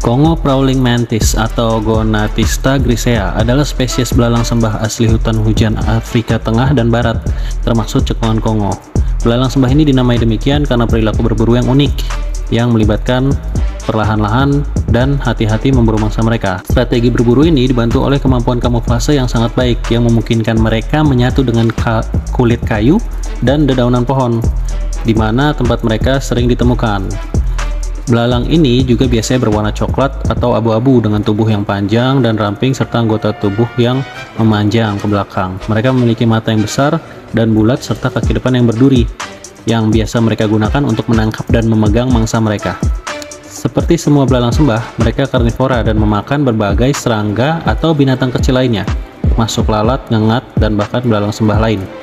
Kongo prowling mantis atau Gonatista grisea adalah spesies belalang sembah asli hutan hujan Afrika Tengah dan Barat, termasuk cekungan Kongo. Belalang sembah ini dinamai demikian karena perilaku berburu yang unik, yang melibatkan perlahan-lahan dan hati-hati memburu mangsa mereka. Strategi berburu ini dibantu oleh kemampuan kamuflase yang sangat baik, yang memungkinkan mereka menyatu dengan ka kulit kayu dan dedaunan pohon, di mana tempat mereka sering ditemukan. Belalang ini juga biasanya berwarna coklat atau abu-abu dengan tubuh yang panjang dan ramping serta anggota tubuh yang memanjang ke belakang. Mereka memiliki mata yang besar dan bulat serta kaki depan yang berduri, yang biasa mereka gunakan untuk menangkap dan memegang mangsa mereka. Seperti semua belalang sembah, mereka karnivora dan memakan berbagai serangga atau binatang kecil lainnya, masuk lalat, ngengat, dan bahkan belalang sembah lain.